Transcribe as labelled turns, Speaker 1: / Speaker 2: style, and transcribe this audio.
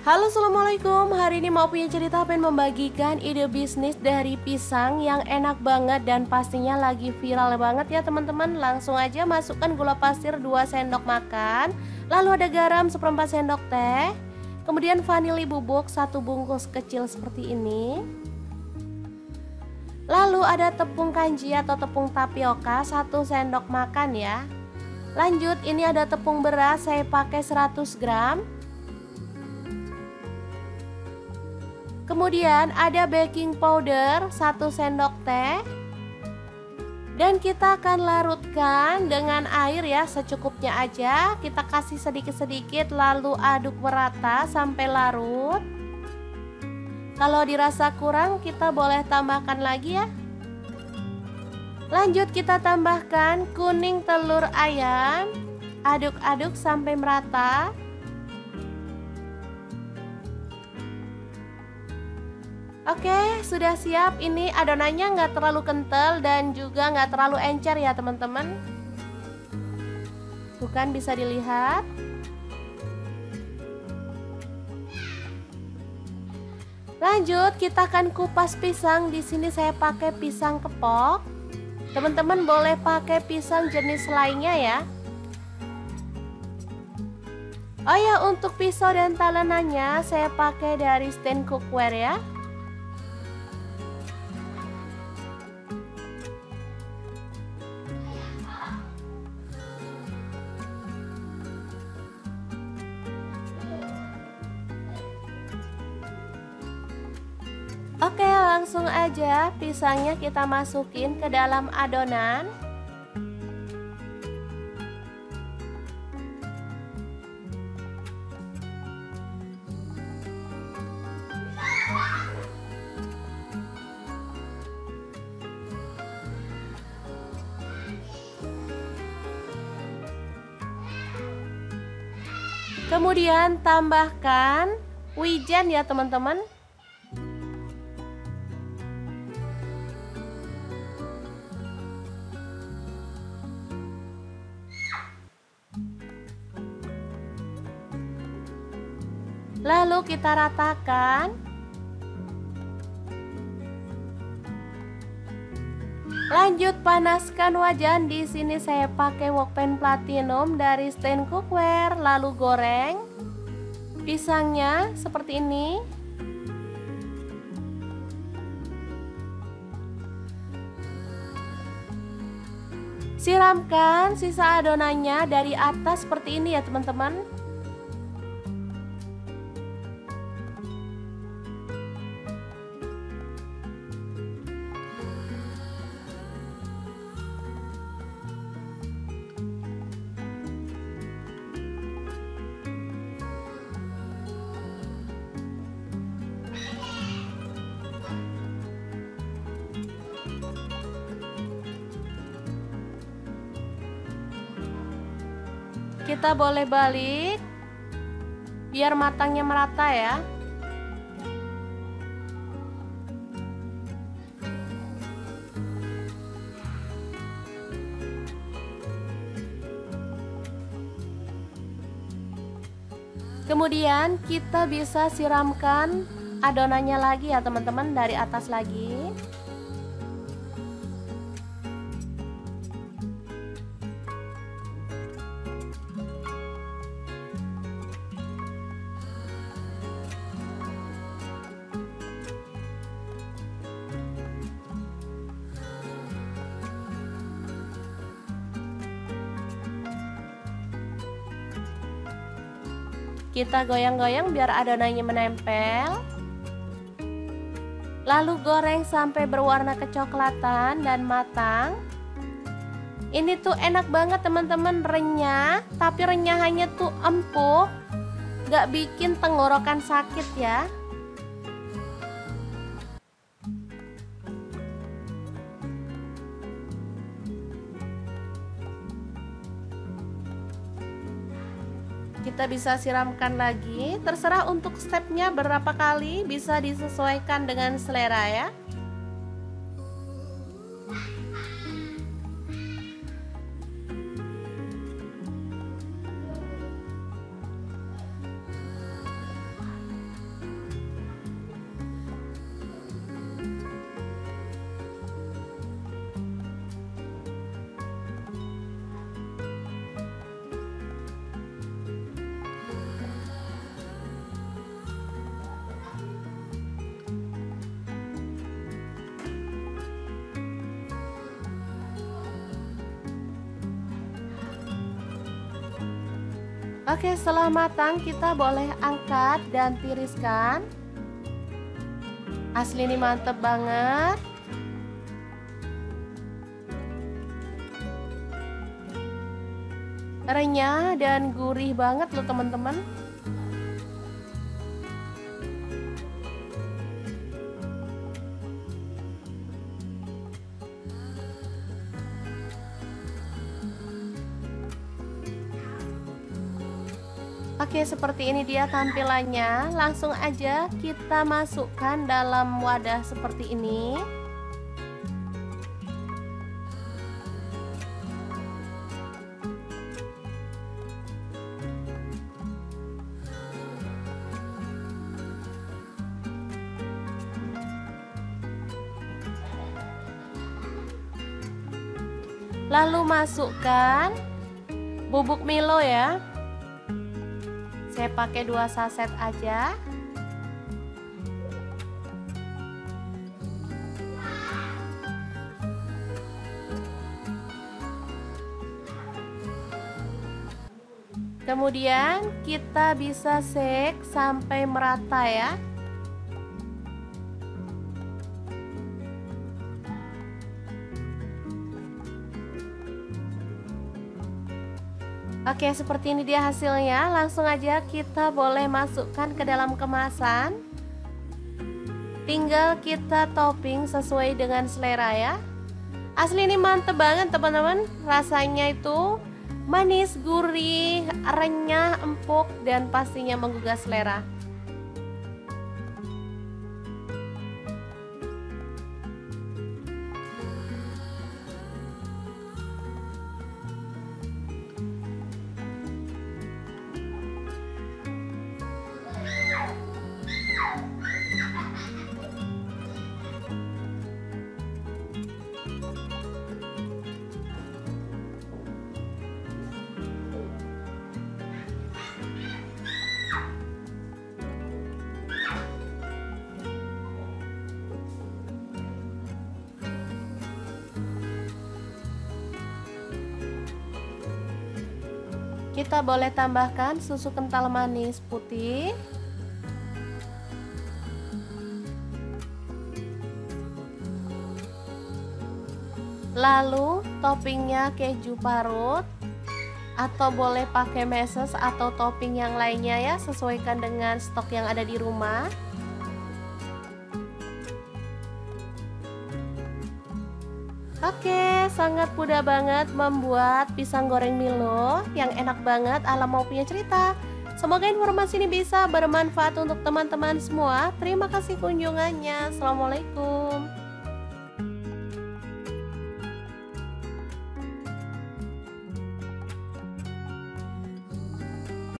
Speaker 1: Halo Assalamualaikum. Hari ini mau punya cerita pengen membagikan ide bisnis dari pisang yang enak banget dan pastinya lagi viral banget ya teman-teman. Langsung aja masukkan gula pasir 2 sendok makan. Lalu ada garam seperempat sendok teh. Kemudian vanili bubuk satu bungkus kecil seperti ini. Lalu ada tepung kanji atau tepung tapioka satu sendok makan ya. Lanjut ini ada tepung beras saya pakai 100 gram Kemudian ada baking powder 1 sendok teh. Dan kita akan larutkan dengan air ya secukupnya aja. Kita kasih sedikit-sedikit lalu aduk merata sampai larut. Kalau dirasa kurang kita boleh tambahkan lagi ya. Lanjut kita tambahkan kuning telur ayam. Aduk-aduk sampai merata. Oke, sudah siap. Ini adonannya nggak terlalu kental dan juga nggak terlalu encer ya teman-teman. Bukan bisa dilihat. Lanjut, kita akan kupas pisang. Di sini saya pakai pisang kepok. Teman-teman boleh pakai pisang jenis lainnya ya. Oh ya, untuk pisau dan talenannya saya pakai dari stand cookware ya. Langsung aja pisangnya kita masukin ke dalam adonan. Kemudian tambahkan wijen ya teman-teman Lalu kita ratakan. Lanjut panaskan wajan. Di sini saya pakai wokpen platinum dari stand cookware. Lalu goreng pisangnya seperti ini. Siramkan sisa adonannya dari atas seperti ini ya teman-teman. Kita boleh balik. Biar matangnya merata ya. Kemudian kita bisa siramkan adonannya lagi ya teman-teman dari atas lagi Kita goyang-goyang biar adonannya menempel. Lalu goreng sampai berwarna kecoklatan dan matang. Ini tuh enak banget teman-teman renyah, tapi renyahannya tuh empuk. Gak bikin tenggorokan sakit ya. Kita bisa siramkan lagi. Terserah untuk stepnya berapa kali bisa disesuaikan dengan selera ya Oke, setelah matang kita boleh angkat dan tiriskan. Asli ini mantep banget. Renyah dan gurih banget loh teman-teman. Oke seperti ini dia tampilannya. Langsung aja kita masukkan dalam wadah seperti ini. Lalu masukkan bubuk Milo ya saya pakai dua saset aja. Kemudian kita bisa shake sampai merata ya Oke seperti ini dia hasilnya. Langsung aja kita boleh masukkan ke dalam kemasan. Tinggal kita topping sesuai dengan selera ya. Asli ini mantep banget teman-teman. Rasanya itu manis, gurih, renyah, empuk Dan pastinya menggugah selera Kita boleh tambahkan susu kental manis putih. Lalu toppingnya keju parut atau boleh pakai meses atau topping yang lainnya ya sesuaikan dengan stok yang ada di rumah. Oke, sangat mudah banget membuat pisang goreng Milo yang enak banget ala mau punya cerita. Semoga informasi ini bisa bermanfaat untuk teman-teman semua. Terima kasih kunjungannya. Assalamualaikum.